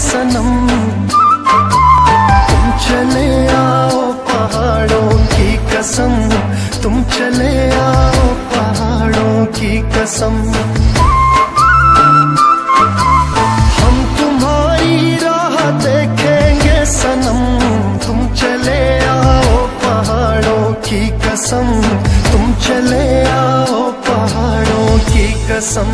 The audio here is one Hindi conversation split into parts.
सनम। तुम चले आओ पहाड़ों की कसम। तुम चले आओ पहाड़ों की कसम। हम तुम्हारी राह देखेंगे सनम। तुम चले आओ पहाड़ों की कसम। तुम चले आओ पहाड़ों की कसम।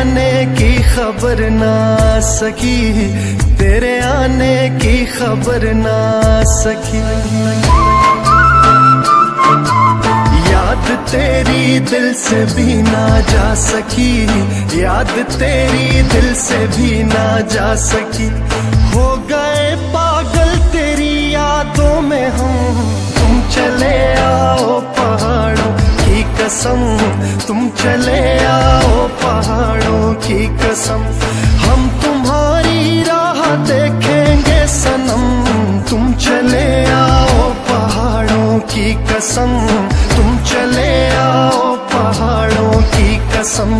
आने की खबर ना सकी, तेरे आने की खबर ना सकी। याद तेरी दिल से भी ना जा सकी, याद तेरी दिल से भी ना जा सकी। कसम, तुम चले आओ पहाड़ों की कसम। हम तुम्हारी राह देखेंगे सनम, तुम चले आओ पहाड़ों की कसम। तुम चले आओ पहाड़ों की कसम।